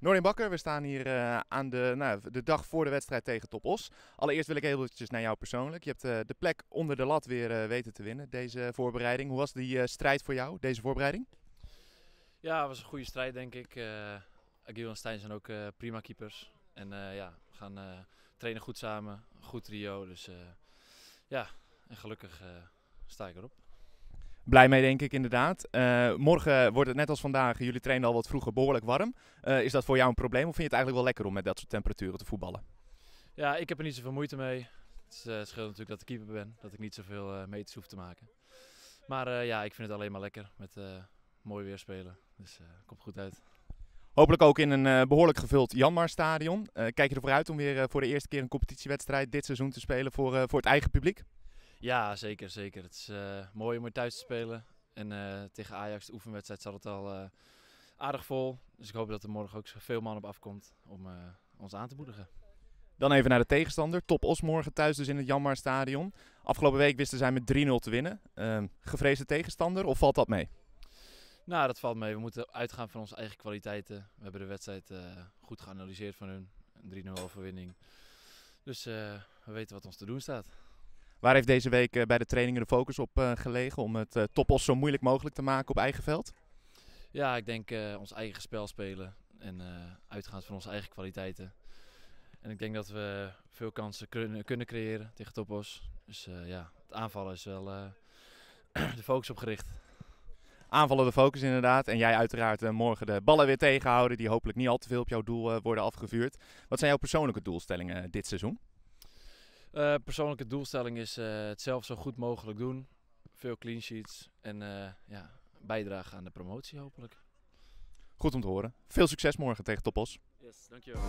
Norin Bakker, we staan hier uh, aan de, nou, de dag voor de wedstrijd tegen Top Os. Allereerst wil ik heel eventjes naar jou persoonlijk. Je hebt uh, de plek onder de lat weer uh, weten te winnen, deze voorbereiding. Hoe was die strijd voor jou, deze voorbereiding? Ja, het was een goede strijd denk ik. Agil en Stijn zijn ook prima keepers. En ja, we gaan trainen goed samen, goed trio. Dus ja, en gelukkig sta ik erop blij mee, denk ik inderdaad. Uh, morgen wordt het net als vandaag, jullie trainen al wat vroeger behoorlijk warm. Uh, is dat voor jou een probleem of vind je het eigenlijk wel lekker om met dat soort temperaturen te voetballen? Ja, ik heb er niet zoveel moeite mee. Het uh, scheelt natuurlijk dat ik keeper ben, dat ik niet zoveel meters hoef te maken. Maar ja, ik vind het alleen maar lekker met mooi weer spelen. Dus komt goed uit. Hopelijk ook in een behoorlijk gevuld Janmar stadion. kijk je ervoor uit om weer voor de eerste keer een competitiewedstrijd dit seizoen te spelen voor, voor het eigen publiek? Ja, zeker, zeker. Het is uh, mooi om er thuis te spelen. En uh, tegen Ajax, de oefenwedstrijd, zat het al uh, aardig vol. Dus ik hoop dat er morgen ook veel man op afkomt om ons aan te moedigen. Dan even naar de tegenstander. Top Os morgen thuis dus in het Janmar Stadion. Afgelopen week wisten zij met 3-0 te winnen. Ehm, gevreesde tegenstander of valt dat mee? Nou, dat valt mee. We moeten uitgaan van onze eigen kwaliteiten. We hebben de wedstrijd goed geanalyseerd van hun. Een 3-0 overwinning. Dus we weten wat ons te doen staat. Waar heeft deze week eh, bij de trainingen de focus op eh, gelegen om het eh, topos zo moeilijk mogelijk te maken op eigen veld? Ja, ik denk ons eigen spel spelen en uitgaand van onze eigen kwaliteiten. En ik denk dat we veel kansen kunnen, kunnen creëren tegen Topos. Dus ja, het aanvallen is wel de focus op gericht. Aanvallen de focus inderdaad. En jij uiteraard morgen de ballen weer tegenhouden die hopelijk niet al te veel op jouw doel worden afgevuurd. Wat zijn jouw persoonlijke doelstellingen dit seizoen? Uh, persoonlijke doelstelling is uh, het zelf zo goed mogelijk doen. Veel clean sheets en uh, ja, bijdragen aan de promotie hopelijk. Goed om te horen. Veel succes morgen tegen Topos. Yes, dankjewel.